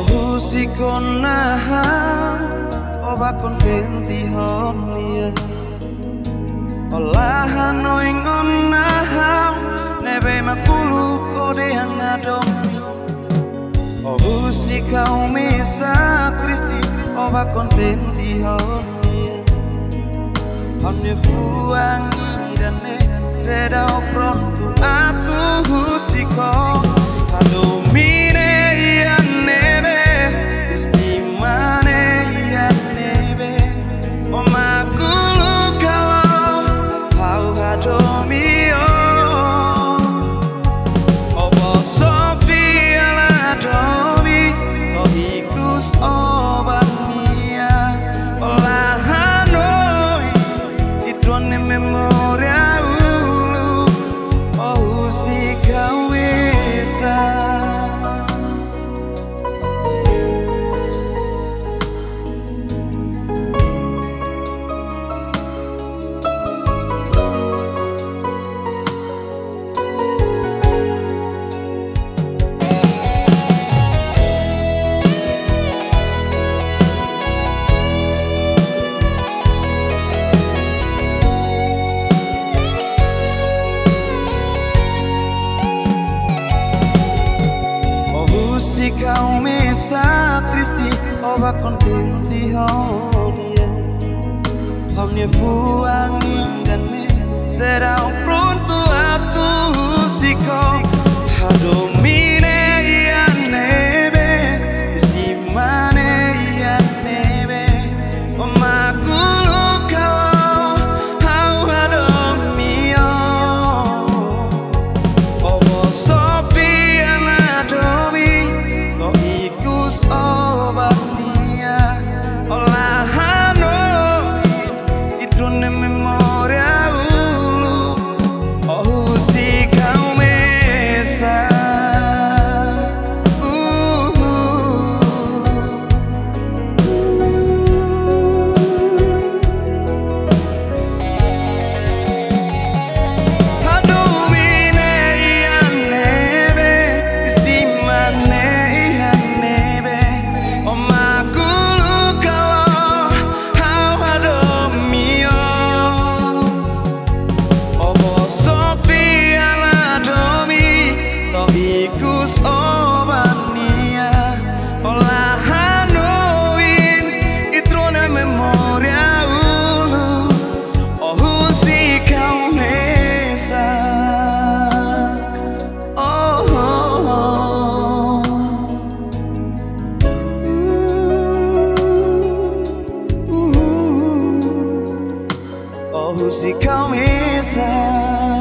usikona oba kontenti honia olahan oingona nebe makulu kode yang adomi o usika umesa kristi oba kontenti honia onne fuangi dane seda pronto atu usiko Ikaw may sa Kristi Ova kontenti hodie Omnia fu angin dan me Será pronto a tu sicom morros e calmeza.